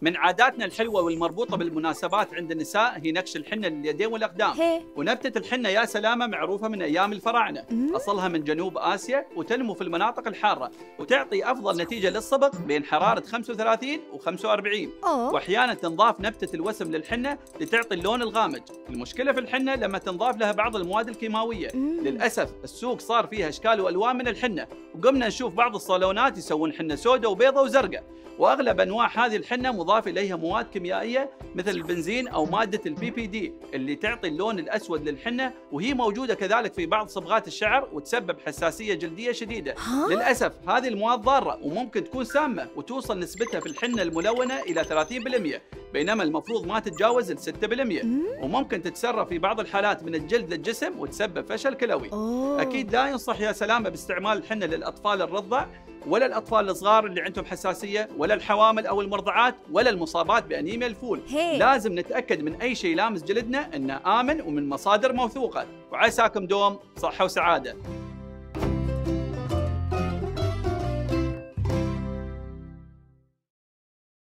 من عاداتنا الحلوة والمربوطة بالمناسبات عند النساء هي نكش الحنة لليدين والأقدام. هي. ونبتة الحنة يا سلامة معروفة من أيام الفراعنة. مم. أصلها من جنوب آسيا وتنمو في المناطق الحارة وتعطي أفضل نتيجة للصبغ بين حرارة 35 و 45 أوه. وأحيانا تنضاف نبتة الوسم للحنة لتعطي اللون الغامج، المشكلة في الحنة لما تنضاف لها بعض المواد الكيماوية، مم. للأسف السوق صار فيها إشكال وألوان من الحنة، وقمنا نشوف بعض الصالونات يسوون حنة سوداء وبيضاء وزرقاء، وأغلب أنواع هذه الحنة مضاف إليها مواد كيميائية مثل البنزين أو مادة ال PPD اللي تعطي اللون الأسود للحنة وهي موجودة كذلك في بعض صبغات الشعر وتسبب حساسية جلدية شديدة. للأسف هذه المواد ضارة وممكن تكون سامة وتوصل نسبتها في الحنة الملونة إلى 30% بينما المفروض ما تتجاوز ال 6% مم. وممكن تتسرب في بعض الحالات من الجلد للجسم وتسبب فشل كلوي. أوه أكيد لا ينصح يا سلامة باستعمال الحنة للأطفال الرضع ولا الأطفال الصغار اللي عندهم حساسية ولا الحوامل أو المرضعات ولا المصابات بأنيميا الفول. هي لازم نتأكد من أي شيء لامس جلدنا إنه آمن ومن مصادر موثوقة وعساكم دوم صحة وسعادة.